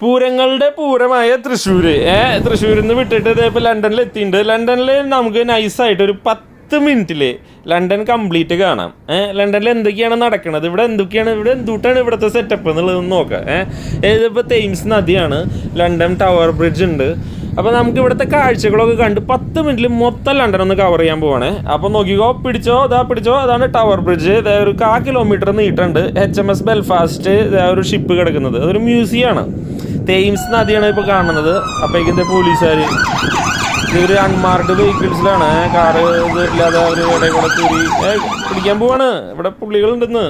പൂരങ്ങളുടെ പൂരമായ തൃശ്ശൂര്. ഏ തൃശ്ശൂരിൽ നിന്ന് വിട്ടിട്ട് ഇതേപോലെ ലണ്ടനിൽ എത്തിയിട്ടുണ്ട് ലണ്ടനിൽ നമുക്ക് നൈസായിട്ട് ഒരു പത്ത് മിനിറ്റിൽ ലണ്ടൻ കംപ്ലീറ്റ് കാണാം. ഏഹ് ലണ്ടനിൽ എന്തൊക്കെയാണ് നടക്കുന്നത് ഇവിടെ എന്തൊക്കെയാണ്? ഇവിടെ എന്തുട്ടാണ് ഇവിടുത്തെ സെറ്റപ്പ് എന്നുള്ളത് നോക്കാം. ഏഹ് ഇതിപ്പോൾ തെയിംസ് നദിയാണ്. ലണ്ടൻ ടവർ ബ്രിഡ്ജ് ഉണ്ട്. അപ്പോൾ നമുക്ക് ഇവിടുത്തെ കാഴ്ചകളൊക്കെ കണ്ട് പത്ത് മിനിറ്റിൽ മൊത്തം ലണ്ടൻ ഒന്ന് കവർ ചെയ്യാൻ പോവാണ്. അപ്പോൾ നോക്കിക്കോ പിടിച്ചോ ഇതാ പിടിച്ചോ അതാണ് ടവർ ബ്രിഡ്ജ് ഒരു കാ കിലോമീറ്റർ നീട്ടുണ്ട്. എച്ച് എം എസ് ബെൽഫാസ്റ്റ് ഒരു ഷിപ്പ് കിടക്കുന്നത്. അതൊരു മ്യൂസിയമാണ് തെയിംസ് നദിയാണ് ഇപ്പോൾ കാണുന്നത്. അപ്പോഴേക്കും പോലീസുകാർ ഇവർ അൺമാർഡ് വെഹിക്കിൾസിലാണ് കാറ് ഇല്ലാതെ അവർ ഇവിടെ കൂടെ കൂടി പിടിക്കാൻ പോവാണ്. ഇവിടെ പുള്ളികളുണ്ടെന്ന്.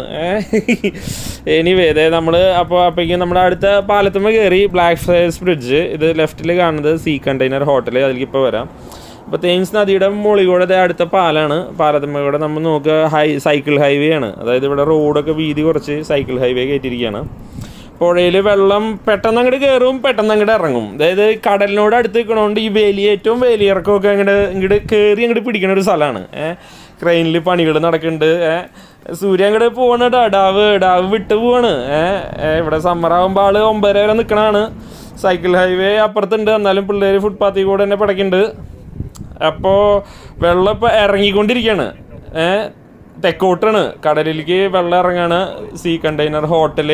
എനിവേ അതെ നമ്മൾ അപ്പോൾ അപ്പോഴേക്കും നമ്മുടെ അടുത്ത പാലത്തുമ്മ കയറി ബ്ലാക്ക് ഫ്രൈസ് ബ്രിഡ്ജ് ഇത് ലെഫ്റ്റിൽ കാണുന്നത് സീ കണ്ടെയ്നർ ഹോട്ടൽ അതിലേക്ക് ഇപ്പോൾ വരാം. അപ്പോൾ തേംസ് നദിയുടെ മുകളിൽ കൂടെ അടുത്ത പാലാണ്. പാലത്തുമ്മ കൂടെ നമ്മൾ നോക്കുക ഹൈ സൈക്കിൾ ഹൈവേ ആണ്. അതായത് ഇവിടെ റോഡൊക്കെ വീതി കുറച്ച് സൈക്കിൾ ഹൈവേ കയറ്റിയിരിക്കുകയാണ് പുഴയിൽ വെള്ളം പെട്ടെന്ന് അങ്ങോട്ട് കയറും പെട്ടെന്ന് അങ്ങോട്ട് ഇറങ്ങും. അതായത് കടലിനോട് അടുത്ത് നിൽക്കണോണ്ട് ഈ വേലിയേറ്റവും വേലിയിറക്കമൊക്കെ അങ്ങോട്ട് ഇങ്ങോട്ട് കയറി അങ്ങോട്ട് പിടിക്കുന്ന ഒരു സ്ഥലമാണ്. ക്രെയിനിൽ പണികൾ നടക്കുന്നുണ്ട് സൂര്യ അങ്ങോട്ട് പോവാണ് ഡാവ് ഡാവ് വിട്ട് പോവാണ്. ഇവിടെ സമ്മർ ആകുമ്പോൾ ആൾ ഒമ്പതര വരെ നിൽക്കണതാണ് സൈക്കിൾ ഹൈവേ അപ്പുറത്തുണ്ട് എന്നാലും പിള്ളേർ ഫുട്പാത്തിൽ കൂടെ തന്നെ പിടക്കുന്നുണ്ട് അപ്പോൾ വെള്ളം ഇപ്പോൾ ഇറങ്ങിക്കൊണ്ടിരിക്കുകയാണ് തെക്കോട്ടാണ്. കടലിലേക്ക് വെള്ളം ഇറങ്ങാണ്. സീ കണ്ടെയ്നർ ഹോട്ടൽ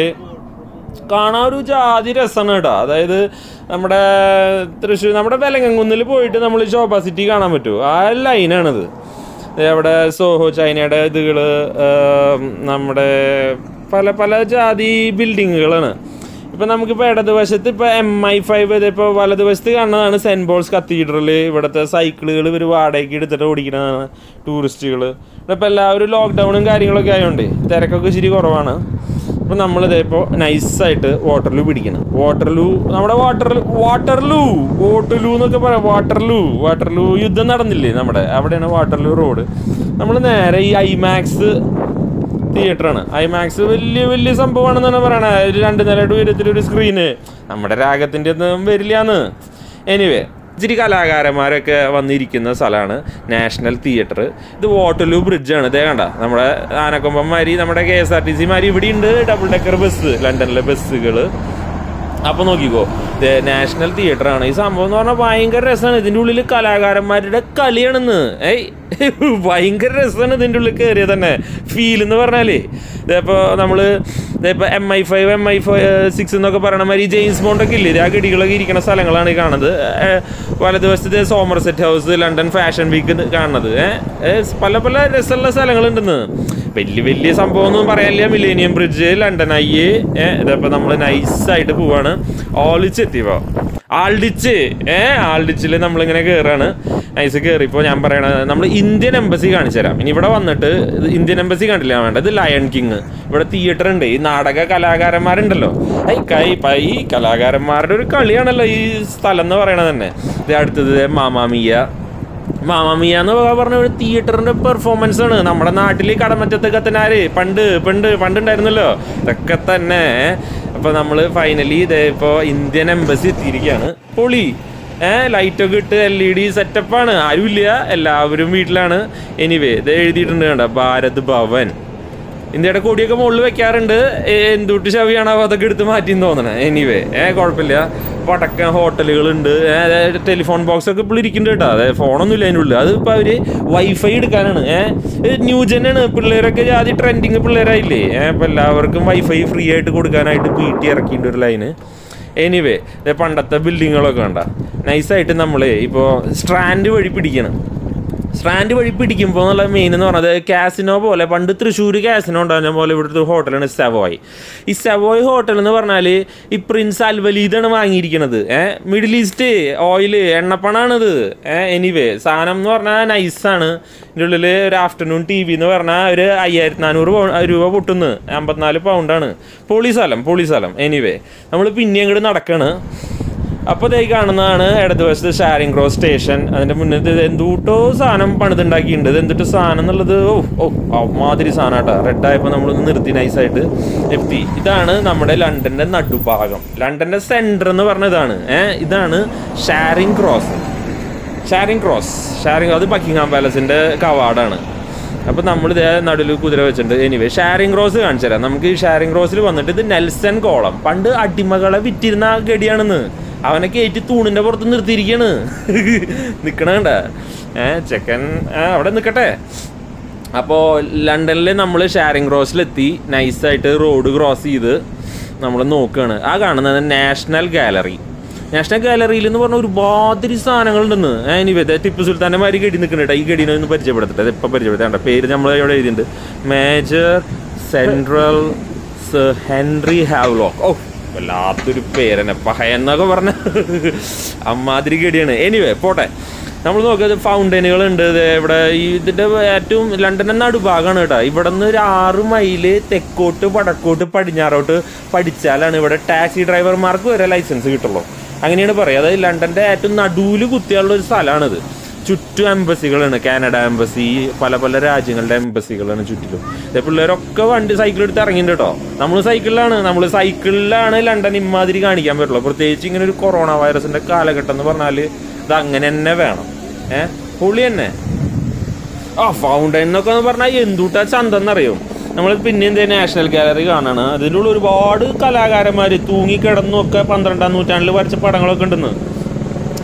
കാണാൻ ഒരു ജാതി രസമാണ് കേട്ടോ അതായത് നമ്മുടെ തൃശ്ശൂർ നമ്മുടെ വെലങ്ങൻകുന്നിൽ പോയിട്ട് നമ്മൾ ശോഭ സിറ്റി കാണാൻ പറ്റുമോ ആ ലൈനാണിത്. അവിടെ സോഹോ ചൈനയുടെ ഇതുകൾ നമ്മുടെ പല പല ജാതി ബിൽഡിങ്ങുകളാണ്. ഇപ്പം നമുക്കിപ്പോൾ ഇടതുവശത്ത് ഇപ്പോൾ എം ഐ ഫൈവ് ഇതിപ്പോൾ വലതുവശത്ത് കാണുന്നതാണ് സെന്റ് പോൾസ് കത്തീഡ്രൽ ഇവിടുത്തെ സൈക്കിളുകൾ ഇവർ വാടകയ്ക്ക് എടുത്തിട്ട് ഓടിക്കുന്നതാണ് ടൂറിസ്റ്റുകൾ ഇവിടെ ഇപ്പോൾ എല്ലാവരും ലോക്ക്ഡൗണും കാര്യങ്ങളൊക്കെ ആയതുകൊണ്ട് തിരക്കൊക്കെ ഇച്ചിരി കുറവാണ്. അപ്പോൾ നമ്മളിതേ ഇപ്പോൾ നൈസായിട്ട് വാട്ടർലൂ പിടിക്കണം വാട്ടർലൂ നമ്മുടെ വാട്ടർ വാട്ടർലൂ വോട്ടർലൂ എന്നൊക്കെ പറയാം. വാട്ടർലൂ വാട്ടർലൂ യുദ്ധം നടന്നില്ലേ നമ്മുടെ? അവിടെയാണ് വാട്ടർലൂ റോഡ് നമ്മൾ നേരെ ഈ ഐമാക്സ് തിയേറ്ററാണ് ഐമാക്സ് വലിയ വലിയ സംഭവമാണെന്നാണ് പറയണത് ഒരു രണ്ട് നിലയുടെ ഉയരത്തിലൊരു സ്ക്രീന് നമ്മുടെ രാഗത്തിന്റെ ഒന്നും വരില്ലാന്ന്. എനിവേ ഇച്ചിരി കലാകാരന്മാരൊക്കെ വന്നിരിക്കുന്ന സ്ഥലമാണ്. നാഷണൽ തിയേറ്റർ ഇത് വാട്ടർലൂ ബ്രിഡ്ജാണ് ഇതേ കണ്ട. നമ്മുടെ ആനക്കൊമ്പന്മാരി നമ്മുടെ കെ എസ് ആർ ടി സിമാരി ഇവിടെ ഉണ്ട് ഡബിൾ ഡെക്കർ ബസ് ലണ്ടനിലെ ബസ്സുകൾ അപ്പൊ നോക്കിക്കോ. നാഷണൽ തിയേറ്റർ ആണ്. ഈ സംഭവം എന്ന് പറഞ്ഞാൽ ഭയങ്കര രസമാണ്. ഇതിന്റെ ഉള്ളിൽ കലാകാരന്മാരുടെ കളിയാണെന്ന്. ഏയ് ഭയങ്കര രസമാണ് ഇതിന്റെ ഉള്ളിൽ കയറിയത് തന്നെ. ഫീൽ എന്ന് പറഞ്ഞാലേ. ഇതിപ്പോ നമ്മൾ ഇതിപ്പോ M I five M I five six എന്നൊക്കെ പറയണ മാതിരി ജെയിംസ് ബോണ്ടൊക്കെ ഇല്ലേ? ആ ഗടികളൊക്കെ ഇരിക്കുന്ന സ്ഥലങ്ങളാണ് ഈ കാണുന്നത്. വലതുവശത്ത് Somerset House London Fashion Week കാണുന്നത്. പല പല രസമുള്ള സ്ഥലങ്ങളുണ്ടെന്ന്. വലിയ വലിയ സംഭവം ഒന്നും പറയാനില്ല മിലേനിയം ബ്രിഡ്ജ് ലണ്ടൻ ഐ എ ഇതപ്പോ നമ്മൾ നൈസായിട്ട് പോവാണ്. ഓളിച്ച് എത്തിയപ്പോൾ ആൾഡിച്ച് ഏ ആൾഡിച്ചിൽ നമ്മളിങ്ങനെ കയറാണ് നൈസ് കയറിയപ്പോൾ ഞാൻ പറയണത് നമ്മൾ ഇന്ത്യൻ എംബസി കാണിച്ചു തരാം. ഇനി ഇവിടെ വന്നിട്ട് ഇന്ത്യൻ എംബസി കണ്ടില്ല? വേണ്ട ഇത് ലയൺ കിങ് ഇവിടെ തിയേറ്റർ ഉണ്ട്. ഈ നാടക കലാകാരന്മാരുണ്ടല്ലോ. ഐ കൈ പൈ കലാകാരന്മാരുടെ ഒരു കളിയാണല്ലോ ഈ സ്ഥലം എന്ന് പറയണത് തന്നെ. ഇത് അടുത്തത് മാമാമിയ മാമാമിയ എന്ന് പറഞ്ഞ ഒരു തിയേറ്ററിന്റെ പെർഫോമൻസ് ആണ്. നമ്മുടെ നാട്ടിൽ കടമറ്റത്ത് കത്തനാര് പണ്ട് പണ്ട് പണ്ടുണ്ടായിരുന്നല്ലോ. ഇതൊക്കെ തന്നെ. അപ്പൊ നമ്മൾ ഫൈനലി ഇതേ ഇപ്പോ ഇന്ത്യൻ എംബസി എത്തിയിരിക്കുകയാണ്. പൊളി. ഏഹ് ലൈറ്റൊക്കെ ഇട്ട് എൽ ഇ ഡി സെറ്റപ്പാണ് ആരുമില്ല. എല്ലാവരും വീട്ടിലാണ്. എനിവേ ഇത് എഴുതിയിട്ടുണ്ട് കണ്ട? ഭാരത് ഭവൻ. ഇന്ത്യയുടെ കൊടിയൊക്കെ മുകളിൽ വെക്കാറുണ്ട്. എന്തുട്ട് അപ്പോൾ അതൊക്കെ എടുത്ത് മാറ്റിന്ന് തോന്നണേ. എനിവേ ഏ കുഴപ്പമില്ല. പടക്ക ഹോട്ടലുകളുണ്ട്. ടെലിഫോൺ ബോക്സ് ഒക്കെ ഇപ്പോൾ ഇരിക്കുന്നുണ്ട് കേട്ടോ. അതായത് ഫോണൊന്നും ഇല്ല അതിന്റെ ഉള്ളിൽ അത് ഇപ്പോൾ അവർ വൈഫൈ എടുക്കാനാണ്. ഏഹ് ആണ്. പിള്ളേരൊക്കെ ആദ്യം ട്രെൻഡിങ് പിള്ളേരായില്ലേ? ഏഹ് അപ്പോൾ എല്ലാവർക്കും വൈഫൈ ഫ്രീ ആയിട്ട് കൊടുക്കാനായിട്ട് പി ടി ഇറക്കിയിട്ടുണ്ട് ഒരു ലൈന് എനിവേ പണ്ടത്തെ ബിൽഡിങ്ങുകളൊക്കെ കണ്ട. നൈസായിട്ട് നമ്മൾ ഇപ്പോൾ സ്ട്രാൻഡ് വഴി പിടിക്കണം. സ്ട്രാൻഡ് വഴി പിടിക്കുമ്പോൾ എന്നുള്ള മെയിൻ എന്ന് പറഞ്ഞത് കാസിനോ പോലെ പണ്ട് തൃശ്ശൂർ കാസിനോ ഉണ്ടാകുന്ന പോലെ ഇവിടുത്തെ ഹോട്ടലാണ് സെവോയ് ഈ സെവോയ് ഹോട്ടൽ എന്ന് പറഞ്ഞാൽ ഈ പ്രിൻസ് അൽവലീദാണ് വാങ്ങിയിരിക്കുന്നത് ഏഹ് മിഡിൽ ഈസ്റ്റ് ഓയിൽ എണ്ണപ്പണാണിത്. ഏഹ് എനിവേ സാധനം എന്ന് പറഞ്ഞാൽ നൈസാണ് ഇതിന്റെ ഉള്ളിൽ ഒരു ആഫ്റ്റർനൂൺ ടി വി എന്ന് പറഞ്ഞാൽ ഒരു അയ്യായിരത്തി നാനൂറ് രൂപ പൊട്ടുന്നു. അമ്പത്തിനാല് പൗണ്ടാണ് പൊളി സ്ഥലം പൊളി സ്ഥലം. എനിവേ നമ്മൾ പിന്നെ അങ്ങോട്ട് നടക്കാണ്. അപ്പോൾ ഇതേ കാണുന്നതാണ് ഇടതുവശത്ത് ഷാരിങ് ക്രോസ് സ്റ്റേഷൻ അതിന്റെ മുന്നിൽ ഇത് എന്തൂട്ടോ സാധനം പണിതുണ്ടാക്കിയിട്ടുണ്ട്. ഇത് എന്തിട്ട് സാധനം എന്നുള്ളത്? ഓ ഓ മാതിരി സാധനം കേട്ടോ. റെഡായപ്പോൾ നമ്മളൊന്ന് നിർത്തി നൈസായിട്ട് എത്തി ഇതാണ് നമ്മുടെ ലണ്ടന്റെ നടുഭാഗം. ലണ്ടന്റെ സെന്റർ എന്ന് പറഞ്ഞ ഇതാണ് ഏഹ് ഇതാണ് ഷാരിങ് ക്രോസ് ഷാരിങ് ക്രോസ് ഷാരിങ് അത് ബക്കിംഗ്ഹാം പാലസിന്റെ കവാടാണ്. അപ്പോൾ നമ്മൾ ഇതേ നടുവിൽ കുതിര വെച്ചിട്ടുണ്ട്. എനിവേ ഷാരിങ് ക്രോസ് കാണിച്ചു തരാം നമുക്ക് ഈ ഷാരിങ് ക്രോസിൽ വന്നിട്ട് ഇത് നെൽസൺ കോളം പണ്ട് അടിമകളെ വിറ്റിരുന്ന ആ ഗഡിയാണെന്ന്. അവനെ കയറ്റി തൂണിന്റെ പുറത്ത് നിർത്തിയിരിക്കുകയാണ് നിക്കണണ്ട ഏ ചെക്കൻ അവിടെ നിൽക്കട്ടെ അപ്പോൾ ലണ്ടനിൽ നമ്മൾ ഷാരിങ് ക്രോസിലെത്തി നൈസായിട്ട് റോഡ് ക്രോസ് ചെയ്ത് നമ്മൾ നോക്കുകയാണ് ആ കാണുന്നത് നാഷണൽ ഗാലറി. നാഷണൽ ഗാലറിയിൽ എന്ന് പറഞ്ഞ ഒരുപാതിരി സാധനങ്ങളുണ്ടെന്ന്. ഇനി ടിപ്പു സുൽത്താന്റെ മാതിരി ഗഡി നിൽക്കുന്നുണ്ട് ഈ ഗഡീനെ ഒന്ന് പരിചയപ്പെടുത്തട്ടെ. ഇപ്പം പരിചയപ്പെടുത്തേണ്ട പേര് നമ്മൾ ഇവിടെ എഴുതിയിട്ടുണ്ട്. Major central Sir Henry Havelock. ഓ വല്ലാത്തൊരു പേരനെ പഹയെന്നൊക്കെ പറഞ്ഞ അമ്മാതിരി ഗടിയാണ് എനിവേ പോട്ടെ. നമ്മൾ നോക്കിയത് ഫൗണ്ടനുകൾ ഉണ്ട്. ഇവിടെ ഈ ഇതിന്റെ ഏറ്റവും ലണ്ടൻ നടുഭാഗമാണ് കേട്ടോ. ഇവിടെ നിന്ന് ഒരു ആറ് മൈൽ തെക്കോട്ട് വടക്കോട്ട് പടിഞ്ഞാറോട്ട് പഠിച്ചാലാണ് ഇവിടെ ടാക്സി ഡ്രൈവർമാർക്ക് വരെ ലൈസൻസ് കിട്ടുള്ളൂ. അങ്ങനെയാണ് പറയുക. അതായത് ലണ്ടന്റെ ഏറ്റവും നടുവിൽ കുത്തിയുള്ള ഒരു സ്ഥലമാണിത്. ചുറ്റും എംബസികളാണ്. കാനഡ എംബസി പല പല രാജ്യങ്ങളുടെ എംബസികളാണ് ചുറ്റിലും. പിള്ളേരൊക്കെ വണ്ടി സൈക്കിൾ എടുത്ത് ഇറങ്ങിയിട്ടുണ്ട് കേട്ടോ. നമ്മൾ സൈക്കിളിലാണ് നമ്മൾ സൈക്കിളിലാണ് ലണ്ടൻ ഇമാതിരി കാണിക്കാൻ പറ്റുള്ളൂ. പ്രത്യേകിച്ച് ഇങ്ങനെ ഒരു കൊറോണ വൈറസിന്റെ കാലഘട്ടം എന്ന് പറഞ്ഞാൽ ഇത് അങ്ങനെ തന്നെ വേണം. ഏഹ് പുള്ളി തന്നെ. ആ ഫൗണ്ടൻ എന്നൊക്കെ എന്ന് പറഞ്ഞാൽ എന്തുട്ടാ ചന്തെന്നറിയോ? നമ്മൾ പിന്നെ എന്തേ നാഷണൽ ഗാലറി കാണാണ്. അതിന്റെ ഉള്ളിൽ ഒരുപാട് കലാകാരന്മാർ തൂങ്ങിക്കിടന്നൊക്കെ പന്ത്രണ്ടാം നൂറ്റാണ്ടിൽ വരച്ച പടങ്ങളൊക്കെ ഉണ്ടെന്ന്.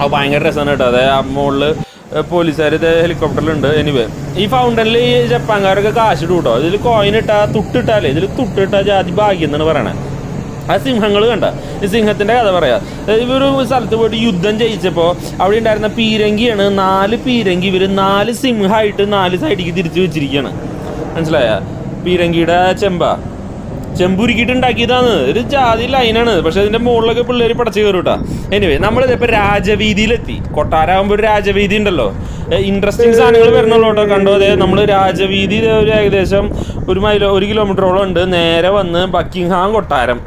അപ്പോൾ ഭയങ്കര രസമാണ് കേട്ടോ. അതായത് ആ മുകളിൽ പോലീസുകാർ ഇത് ഹെലികോപ്റ്ററിലുണ്ട്. എനിവേ ഈ ഫൗണ്ടനിൽ ഈ ജപ്പാൻകാരൊക്കെ കാശ് ഇടും കേട്ടോ ഇതിൽ കോയിൻ ഇട്ടാ തുട്ടിട്ടാലേ ഇതിൽ തുട്ടിട്ടാ ജാതി ഭാഗ്യം എന്നാണ് പറയണേ. ആ സിംഹങ്ങൾ കണ്ട. ഈ സിംഹത്തിന്റെ കഥ പറയാ. ഇവർ സ്ഥലത്ത് പോയിട്ട് യുദ്ധം ജയിച്ചപ്പോൾ അവിടെ ഉണ്ടായിരുന്ന പീരങ്കിയാണ്. നാല് പീരങ്കി ഇവർ നാല് സിംഹമായിട്ട് നാല് സൈഡിലേക്ക് തിരിച്ചു വെച്ചിരിക്കുകയാണ് മനസ്സിലായ? പീരങ്കിയുടെ ചെമ്പ. ചെമ്പുരുക്കിയിട്ട് ഒരു ജാതി ലൈനാണ് പക്ഷെ അതിന്റെ മുകളിലൊക്കെ പിള്ളേർ പടച്ചു കയറും കേട്ടോ എനിവേ നമ്മളിത് ഇപ്പൊ രാജവീതിയിലെത്തി. കൊട്ടാരാകുമ്പോ ഒരു രാജവീതി ഉണ്ടല്ലോ. ഇൻട്രസ്റ്റിംഗ് സാധനങ്ങൾ വരണല്ലോ കേട്ടോ കണ്ടോ. അതെ നമ്മൾ രാജവീതി ഒരു ഏകദേശം ഒരു മൈലോ ഒരു കിലോമീറ്ററോളം ഉണ്ട്. നേരെ വന്ന് ബക്കിംഗ്ഹാം കൊട്ടാരം.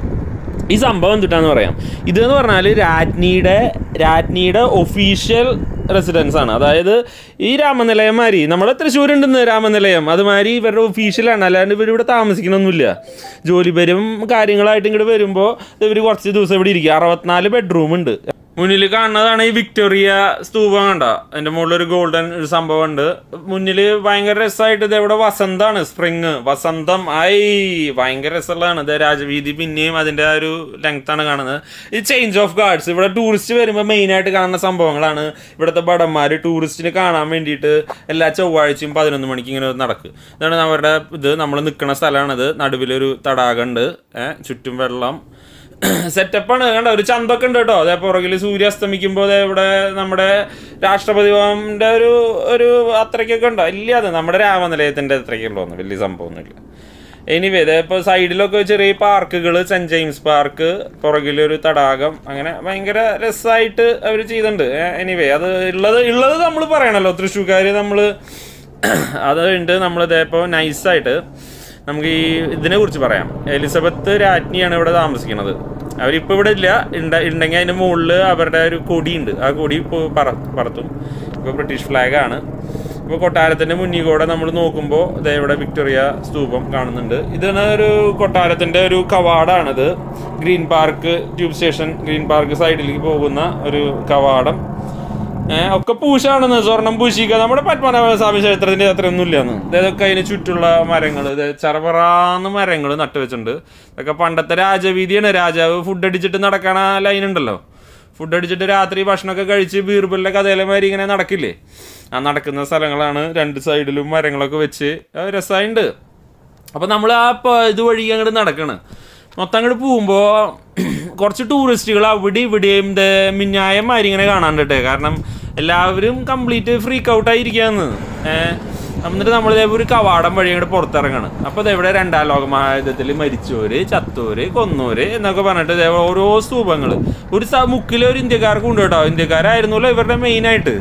ഈ സംഭവം എന്തിട്ടാന്ന് പറയാം. ഇതെന്ന് പറഞ്ഞാൽ രാജ്ഞിയുടെ രാജ്ഞിയുടെ ഒഫീഷ്യൽ റെസിഡൻസ് ആണ്. അതായത് ഈ രാമനിലയം മാതിരി നമ്മുടെ തൃശ്ശൂരുണ്ടെന്ന് രാമനിലയം. അതുമാതിരി ഇവരുടെ ഒഫീഷ്യലാണ് അല്ലാണ്ട് ഇവർ ഇവിടെ താമസിക്കണമൊന്നുമില്ല ജോലിപരം കാര്യങ്ങളായിട്ട് ഇങ്ങോട്ട് വരുമ്പോൾ ഇവർ കുറച്ച് ദിവസം ഇവിടെ ഇരിക്കുക അറുപത്തിനാല് ബെഡ്റൂം ഉണ്ട്. മുന്നിൽ കാണുന്നതാണ് ഈ വിക്ടോറിയ സ്തൂപം കണ്ട? അതിന്റെ മുകളിൽ ഒരു ഗോൾഡൻ ഒരു സംഭവം ഉണ്ട്. മുന്നിൽ ഭയങ്കര രസമായിട്ട് ഇത് ഇവിടെ വസന്താണ് സ്പ്രിങ്. വസന്തം. ഐ ഭയങ്കര രസമുള്ളതാണ്. ഇത് രാജവീതി പിന്നെയും അതിന്റെ ആ ഒരു ആണ് കാണുന്നത്. ഈ ചേഞ്ച് ഓഫ് ഗാർഡ്സ് ഇവിടെ ടൂറിസ്റ്റ് വരുമ്പോൾ മെയിൻ ആയിട്ട് കാണുന്ന സംഭവങ്ങളാണ്. ഇവിടുത്തെ ഭടന്മാർ ടൂറിസ്റ്റിന് കാണാൻ വേണ്ടിയിട്ട് എല്ലാ ചൊവ്വാഴ്ചയും പതിനൊന്ന് മണിക്ക് ഇങ്ങനെ നടക്കും. ഇതാണ് അവരുടെ ഇത്. നമ്മൾ നിൽക്കുന്ന സ്ഥലമാണിത്. നടുവിലൊരു തടാകമുണ്ട് ചുറ്റും വെള്ളം. സെറ്റപ്പാണ്. കണ്ട ഒരു ചന്തൊക്കെ ഉണ്ട് കേട്ടോ. അതേ പുറകിൽ സൂര്യ അസ്തമിക്കുമ്പോൾ ഇവിടെ നമ്മുടെ രാഷ്ട്രപതി ഭവന്റെ ഒരു ഒരു അത്രയ്ക്കൊക്കെ ഉണ്ടോ? ഇല്ല അത് നമ്മുടെ രാമനിലയത്തിന്റെ അത്രയ്ക്കുള്ളൂ വലിയ സംഭവമൊന്നുമില്ല. എനിവേ ഇപ്പോൾ സൈഡിലൊക്കെ ചെറിയ പാർക്കുകൾ സെന്റ് ജെയിംസ് പാർക്ക് പുറകിലൊരു തടാകം അങ്ങനെ ഭയങ്കര രസമായിട്ട് അവർ ചെയ്തിട്ടുണ്ട്. എനിവേ അത് ഉള്ളത് ഉള്ളത് നമ്മൾ പറയണല്ലോ. തൃശ്ശൂർക്കാർ നമ്മൾ അതുണ്ട് നമ്മളിതേപ്പോൾ നൈസായിട്ട് നമുക്ക് ഈ ഇതിനെ കുറിച്ച് പറയാം. എലിസബത്ത് രാജ്ഞിയാണ് ഇവിടെ താമസിക്കുന്നത്. അവരിപ്പോൾ ഇവിടെ ഇല്ല. ഉണ്ട ഉണ്ടെങ്കിൽ അതിന്റെ മുകളിൽ അവരുടെ ഒരു കൊടിയുണ്ട്. ആ കൊടി ഇപ്പോൾ പറ പറത്തും. ഇപ്പോൾ ബ്രിട്ടീഷ് ഫ്ലാഗാണ് ഇപ്പോൾ കൊട്ടാരത്തിന്റെ മുന്നിൽ കൂടെ നമ്മൾ നോക്കുമ്പോൾ ഇവിടെ വിക്ടോറിയ സ്തൂപം കാണുന്നുണ്ട്. ഇതാണ് ഒരു കൊട്ടാരത്തിന്റെ ഒരു കവാടാണിത്. Green Park tube station Green Park സൈഡിലേക്ക് പോകുന്ന ഒരു കവാടം. ഏഹ് ഒക്കെ പൂശാണെന്ന് സ്വർണം പൂശിക്കുക. നമ്മുടെ പത്മനാഭ സ്വാമി ക്ഷേത്രത്തിന്റെ അത്രയൊന്നും ഇല്ലാന്ന് ഇതൊക്കെ അതിന് ചുറ്റുള്ള മരങ്ങൾ ചറപറാന്ന് മരങ്ങൾ നട്ടുവെച്ചിട്ടുണ്ട് ഇതൊക്കെ പണ്ടത്തെ രാജവീതിയാണ്. രാജാവ് ഫുഡ് അടിച്ചിട്ട് നടക്കണ ലൈൻ ഉണ്ടല്ലോ. ഫുഡ് അടിച്ചിട്ട് രാത്രി ഭക്ഷണമൊക്കെ കഴിച്ച് ബീർബലിലെ കഥയിലെ മാതിരി ഇങ്ങനെ നടക്കില്ലേ? ആ നടക്കുന്ന സ്ഥലങ്ങളാണ്. രണ്ട് സൈഡിലും മരങ്ങളൊക്കെ വെച്ച്. രസമുണ്ട് അപ്പൊ നമ്മൾ ആ ഇതുവഴി അങ്ങോട്ട് നടക്കണ്. മൊത്തം അങ്ങോട്ട് പോകുമ്പോൾ കുറച്ച് ടൂറിസ്റ്റുകൾ അവിടെ ഇവിടെയും മിന്നായമാരി ഇങ്ങനെ കാണാണ്ടിട്ട് കാരണം എല്ലാവരും കംപ്ലീറ്റ് ഫ്രീക്ക് ഔട്ട് ആയിരിക്കാന്ന്. ഏഹ് എന്നിട്ട് നമ്മൾ ഇതേപോലെ ഒരു കവാടം വഴി അങ്ങോട്ട് പുറത്തിറങ്ങാണ്. അപ്പോൾ ഇതെവിടെ രണ്ടാം ലോക മഹായുദ്ധത്തിൽ മരിച്ചോര് ചത്തോര് കൊന്നോര് എന്നൊക്കെ പറഞ്ഞിട്ട് ഇതേപോലെ ഓരോ സ്തൂപങ്ങൾ ഒരു മുക്കിലെ ഒരു ഇന്ത്യക്കാർക്ക് ഉണ്ട് കേട്ടോ ഇന്ത്യക്കാരായിരുന്നല്ലോ ഇവരുടെ മെയിൻ ആയിട്ട്.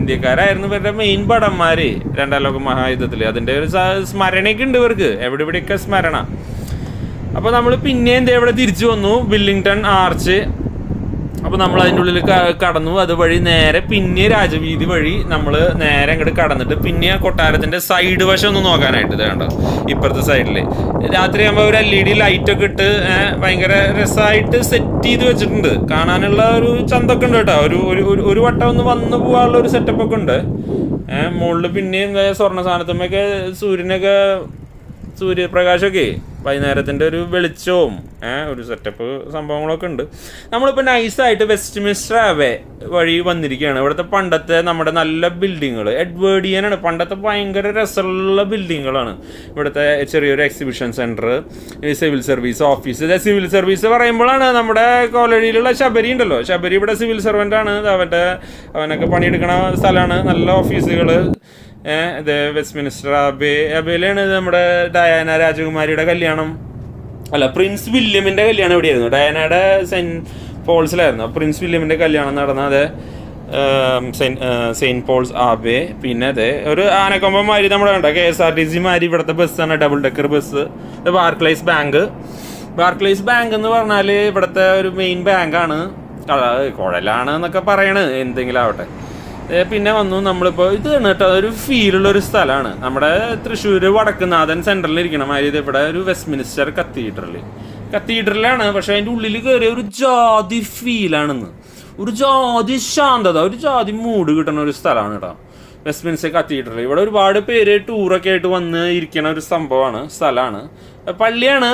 ഇന്ത്യക്കാരായിരുന്നു ഇവരുടെ മെയിൻ പടന്മാര് രണ്ടാം ലോക മഹായുദ്ധത്തിൽ അതിന്റെ ഒരു സ്മരണയൊക്കെ ഉണ്ട് ഇവർക്ക്. എവിടെ ഇവിടെയൊക്കെ സ്മരണ. അപ്പൊ നമ്മൾ പിന്നെയും ഇവിടെ തിരിച്ചു വന്നു ബില്ലിംഗ്ടൺ ആർച്ച് അപ്പോൾ നമ്മൾ അതിന്റെ ഉള്ളിൽ കടന്നു. അതുവഴി നേരെ പിന്നെ രാജവീതി വഴി നമ്മൾ നേരെ അങ്ങോട്ട് കടന്നിട്ട് പിന്നെ ആ കൊട്ടാരത്തിന്റെ സൈഡ് വശം ഒന്ന് നോക്കാനായിട്ട് ഇത് കണ്ടോ? ഇപ്പുറത്തെ സൈഡിൽ രാത്രിയാകുമ്പോൾ ഒരു എൽ ഇ ഡി ലൈറ്റ് ഒക്കെ ഇട്ട് ഭയങ്കര രസമായിട്ട് സെറ്റ് ചെയ്ത് വെച്ചിട്ടുണ്ട്. കാണാനുള്ള ഒരു ചന്തൊക്കെ ഉണ്ട് കേട്ടോ. ഒരു ഒരു ഒരു- വട്ടം ഒന്ന് വന്നു പോകാനുള്ള ഒരു സെറ്റപ്പ് ഒക്കെ ഉണ്ട്. മുകളിൽ പിന്നെയും സ്വർണ സാധനത്തുമ്മൊക്കെ സൂര്യനൊക്കെ സൂര്യപ്രകാശമൊക്കെ. വൈകുന്നേരത്തിന്റെ ഒരു വെളിച്ചവും ഒരു സെറ്റപ്പ് സംഭവങ്ങളൊക്കെ ഉണ്ട്. നമ്മളിപ്പോൾ നൈസായിട്ട് വെസ്റ്റ് മിസ്റ്റർ അവേ വഴി വന്നിരിക്കുകയാണ്. ഇവിടുത്തെ പണ്ടത്തെ നമ്മുടെ നല്ല ബിൽഡിങ്ങുകൾ എഡ്വേർഡിയനാണ് പണ്ടത്തെ ഭയങ്കര രസമുള്ള ബിൽഡിങ്ങുകളാണ് ഇവിടുത്തെ ചെറിയൊരു exhibition centre civil service office civil service പറയുമ്പോഴാണ് നമ്മുടെ കോളേജിലുള്ള ശബരി ഉണ്ടല്ലോ. ശബരി ഇവിടെ സിവിൽ സർവന്റ് ആണ്. അവന്റെ അവനൊക്കെ പണിയെടുക്കണ സ്ഥലമാണ്. നല്ല ഓഫീസുകൾ ഇത് വെസ്റ്റ് മിനിസ്റ്റർ അബേ അബേലാണ് ഇത് നമ്മുടെ ഡയാന രാജകുമാരിയുടെ കല്യാണം. അല്ല പ്രിൻസ് വില്യമിന്റെ കല്യാണം എവിടെയായിരുന്നു? ഡയാനയുടെ സെന്റ് പോൾസിലായിരുന്നു പ്രിൻസ് വില്യമിന്റെ കല്യാണം നടന്നത് സെയിന്റ് പോൾസ് ആബേ പിന്നെ അതെ ഒരു ആനക്കൊമ്പന്മാരി നമ്മുടെ ഉണ്ട് K S R T C മാതിരി ഇവിടുത്തെ ബസ്സാണ് double decker bus Barclays Bank Barclays Bank എന്ന് പറഞ്ഞാൽ ഇവിടുത്തെ ഒരു മെയിൻ ബാങ്കാണ് കുഴലാണ് എന്നൊക്കെ പറയണ്. എന്തെങ്കിലും ആവട്ടെ. പിന്നെ വന്നു നമ്മളിപ്പോ ഇത് കേട്ടോ ഒരു ഫീലുള്ള ഒരു സ്ഥലമാണ്. നമ്മുടെ തൃശ്ശൂർ വടക്കുന്നാഥൻ സെന്ററിൽ ഇരിക്കണം അതായത് ഇവിടെ ഒരു വെസ്റ്റ് മിനിസ്റ്റർ കത്തീഡ്രൽ കത്തീഡ്രലാണ് പക്ഷെ അതിന്റെ ഉള്ളിൽ കയറിയ ഒരു ജാതി ഫീലാണെന്ന്. ഒരു ജാതി ശാന്തത ഒരു ജാതി മൂഡ് കിട്ടുന്ന ഒരു സ്ഥലമാണ് കേട്ടോ വെസ്റ്റ് മിനിസ്റ്റർ കത്തീഡ്രൽ ഇവിടെ ഒരുപാട് പേര് ടൂറൊക്കെ ആയിട്ട് വന്ന് ഇരിക്കണ ഒരു സംഭവമാണ് സ്ഥലമാണ്. പള്ളിയാണ്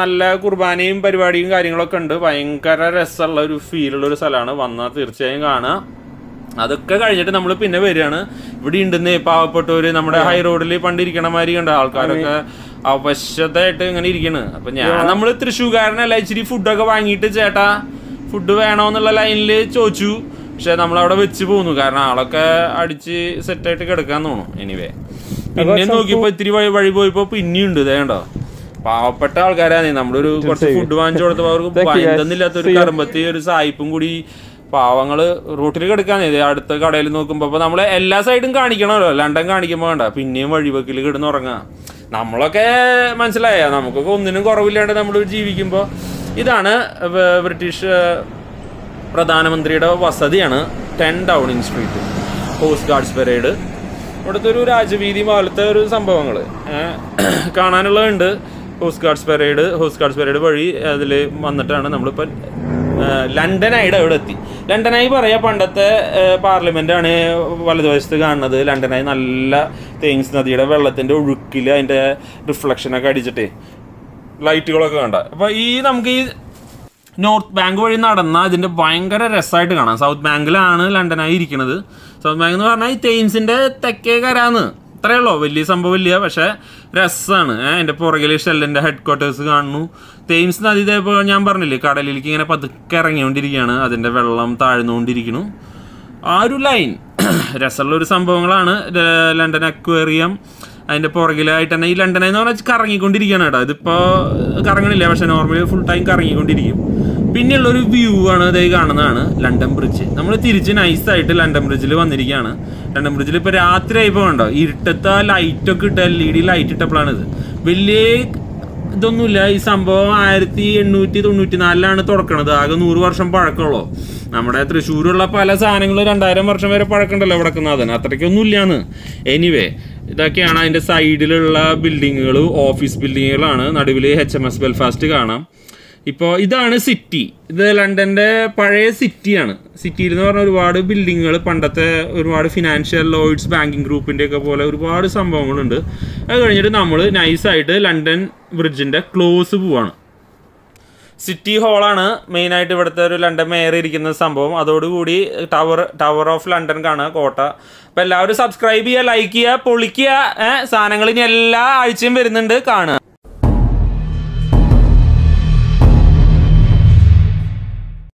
നല്ല കുർബാനയും പരിപാടിയും കാര്യങ്ങളൊക്കെ ഉണ്ട്. ഭയങ്കര രസമുള്ള ഒരു ഫീലുള്ള ഒരു സ്ഥലമാണ്. വന്നാൽ തീർച്ചയായും കാണുക അതൊക്കെ കഴിഞ്ഞിട്ട് നമ്മൾ പിന്നെ വരികയാണ്. ഇവിടെ ഉണ്ടെന്ന് പാവപ്പെട്ടവര് നമ്മുടെ ഹൈ റോഡിൽ പണ്ടിരിക്കണ മാതിരി കണ്ട ആൾക്കാരൊക്കെ അവശ്യതായിട്ട് ഇങ്ങനെ ഇരിക്കണ്. അപ്പൊ ഞാൻ നമ്മൾ തൃശ്ശൂർക്കാരനല്ല ഇച്ചിരി ഫുഡൊക്കെ വാങ്ങിയിട്ട് ചേട്ടാ ഫുഡ് വേണോന്നുള്ള ലൈനിൽ ചോദിച്ചു. പക്ഷെ നമ്മളവിടെ വെച്ച് പോന്നു. കാരണം ആളൊക്കെ അടിച്ച് സെറ്റായിട്ട് കിടക്കാൻ തോന്നും എനിവേ പിന്നെ നോക്കിയപ്പോ ഇത്തിരി വഴി വഴി പോയപ്പോ പിന്നെയുണ്ട് ഇതേണ്ടോ പാവപ്പെട്ട ആൾക്കാരാണ്. നമ്മളൊരു കുറച്ച് ഫുഡ് വാങ്ങിച്ചു കൊടുത്തപ്പോ അവർക്ക് ഒരു കറുമ്പത്തി ഒരു സായിപ്പും കൂടി പാവങ്ങൾ റൂട്ടിൽ കിടക്കാന്ന് ഇത് അടുത്ത കടയിൽ നോക്കുമ്പോ അപ്പൊ നമ്മൾ എല്ലാ സൈഡും കാണിക്കണമല്ലോ. ലണ്ടൻ കാണിക്കുമ്പോ വേണ്ട പിന്നെയും വഴിവെക്കിൽ കിടന്ന് ഉറങ്ങാം. നമ്മളൊക്കെ മനസ്സിലായ നമുക്കൊക്കെ ഒന്നിനും കുറവില്ലാണ്ട് നമ്മൾ ജീവിക്കുമ്പോ ഇതാണ് ബ്രിട്ടീഷ് പ്രധാനമന്ത്രിയുടെ വസതിയാണ് ten Downing street cost guards parade. ഇവിടുത്തെ ഒരു രാജവീതി പോലത്തെ ഒരു സംഭവങ്ങൾ കാണാനുള്ളതുണ്ട്. Host guards parade host guards parade വഴി അതിൽ വന്നിട്ടാണ് നമ്മളിപ്പോൾ ലണ്ടനായിട്ട് അവിടെ എത്തി ലണ്ടനായി പറയാ പണ്ടത്തെ പാർലമെന്റ് ആണ് വലതുവശത്ത് കാണുന്നത്. ലണ്ടനായി നല്ല തേങ്സ് നദിയുടെ വെള്ളത്തിന്റെ ഒഴുക്കിൽ അതിന്റെ റിഫ്ലക്ഷനൊക്കെ അടിച്ചിട്ടേ. ലൈറ്റുകളൊക്കെ കണ്ട. അപ്പൊ ഈ നമുക്ക് ഈ നോർത്ത് ബാങ്ക് വഴി നടന്ന ഇതിന്റെ ഭയങ്കര രസമായിട്ട് കാണാം. സൗത്ത് ബാങ്കിലാണ് ലണ്ടനായി ഇരിക്കുന്നത് സൗത്ത് ബാങ്ക് എന്ന് പറഞ്ഞാൽ ഈ തേംസിന്റെ തെക്കേ കരാന്ന് ഇത്രയേ ഉള്ളൂ. വലിയ സംഭവമില്ല പക്ഷേ രസമാണ് എന്റെ പുറകിൽ ഷെല്ലിന്റെ ഹെഡ് ക്വാർട്ടേഴ്സ് കാണുന്നു. തേംസ് നദി ഇതേപോലെ ഞാൻ പറഞ്ഞില്ലേ കടലിലേക്ക് ഇങ്ങനെ പതുക്കെ ഇറങ്ങിക്കൊണ്ടിരിക്കുകയാണ്. അതിന്റെ വെള്ളം താഴ്ന്നുകൊണ്ടിരിക്കുന്നു. ആ ഒരു ലൈൻ രസമുള്ള ഒരു സംഭവങ്ങളാണ്. ലണ്ടൻ അക്വേറിയം അതിന്റെ പുറകിലായിട്ട് തന്നെ ഈ ലണ്ടനിൽ എന്ന് പറഞ്ഞാൽ കറങ്ങിക്കൊണ്ടിരിക്കുകയാണ് കേട്ടോ. ഇതിപ്പോൾ കറങ്ങണില്ല. പക്ഷേ നോർമലി ഫുൾ ടൈം കറങ്ങിക്കൊണ്ടിരിക്കും. പിന്നെയുള്ള ഒരു വ്യൂ ആണ് അതായത് കാണുന്നതാണ് ലണ്ടൻ ബ്രിഡ്ജ് നമ്മൾ തിരിച്ച് നൈസായിട്ട് ലണ്ടൻ ബ്രിഡ്ജിൽ വന്നിരിക്കുകയാണ് ലണ്ടൻ ബ്രിഡ്ജിൽ ഇപ്പൊ രാത്രി ആയിപ്പോ ഉണ്ടോ ഇരുട്ടത്തെ ആ ലൈറ്റ് ഒക്കെ ഇട്ട് എൽ ഇ ഡി ലൈറ്റ് ഇട്ടപ്പോഴാണ് ഇത്. വലിയ ഇതൊന്നുമില്ല. ഈ സംഭവം ആയിരത്തി എണ്ണൂറ്റി തൊണ്ണൂറ്റി നാലിലാണ് തുറക്കണത്. ആകെ നൂറ് വർഷം പഴക്കമുള്ളൂ. നമ്മുടെ തൃശ്ശൂരുള്ള പല സാധനങ്ങളും രണ്ടായിരം വർഷം വരെ പഴക്കമുണ്ടല്ലോ വടക്കുന്നാഥൻ അത്രയ്ക്കൊന്നും ഇല്ലാന്ന് എനിവേ ഇതൊക്കെയാണ് അതിന്റെ സൈഡിലുള്ള ബിൽഡിങ്ങുകൾ ഓഫീസ് ബിൽഡിങ്ങുകളാണ് നടുവിൽ എച്ച് എം എസ് ബെൽഫാസ്റ്റ് കാണാം. ഇപ്പോൾ ഇതാണ് സിറ്റി ഇത് ലണ്ടന്റെ പഴയ സിറ്റിയാണ് സിറ്റിയിൽ എന്ന് പറഞ്ഞാൽ ഒരുപാട് ബിൽഡിങ്ങുകൾ പണ്ടത്തെ ഒരുപാട് ഫിനാൻഷ്യൽ ലോയിഡ്സ് ബാങ്കിങ് ഗ്രൂപ്പിന്റെ ഒക്കെ പോലെ ഒരുപാട് സംഭവങ്ങളുണ്ട്. അത് കഴിഞ്ഞിട്ട് നമ്മൾ നൈസായിട്ട് ലണ്ടൻ ബ്രിഡ്ജിന്റെ ക്ലോസ് പോവാണ്. സിറ്റി ഹാളാണ് മെയിനായിട്ട് ഇവിടുത്തെ ഒരു ലണ്ടൻ മേയർ ഇരിക്കുന്ന സംഭവം. അതോടുകൂടി ടവർ ടവർ ഓഫ് ലണ്ടൻ കാണുക കോട്ട. അപ്പം എല്ലാവരും സബ്സ്ക്രൈബ് ചെയ്യുക ലൈക്ക് ചെയ്യുക പൊളിക്കുക സാധനങ്ങൾ ഇനി എല്ലാ ആഴ്ചയും വരുന്നുണ്ട് കാണുക.